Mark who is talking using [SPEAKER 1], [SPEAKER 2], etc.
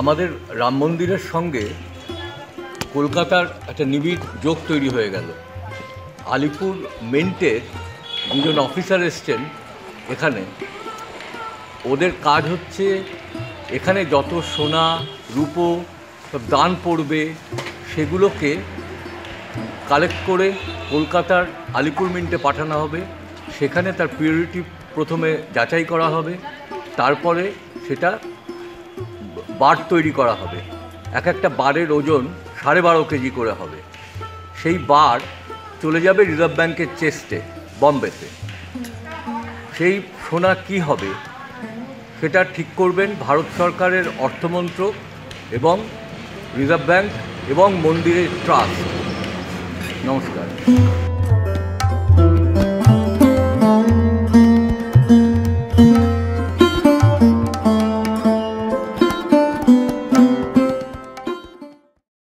[SPEAKER 1] আমাদের রাম মন্দিরের সঙ্গে কলকাতার একটা নিবিড় যোগ তৈরি হয়ে গেল। আলিপুর মেন্টের দুজন অফিসার এসছেন এখানে। ওদের কাজ হচ্ছে এখানে যত সোনা, রূপো, সব দান পড়বে, সেগুলোকে কালেক্ট করে কলকাতার আলিপুর মিন্টে পাঠানো হবে। সেখানে তার পিউরিটি প্রথমে যাচাই করা হবে। তারপরে সেটা বার তৈরি করা হবে। এক একটা বারের ওজন সাড়ে বারো কেজি করে হবে। সেই বার চলে যাবে রিজার্ভ ব্যাংকের চেস্টে, বম্বেতে। সেই সোনা কি হবে সেটা ঠিক করবেন ভারত সরকারের অর্থমন্ত্রক এবং রিজার্ভ ব্যাংক এবং মন্দিরের ট্রাস্ট। নমস্কার।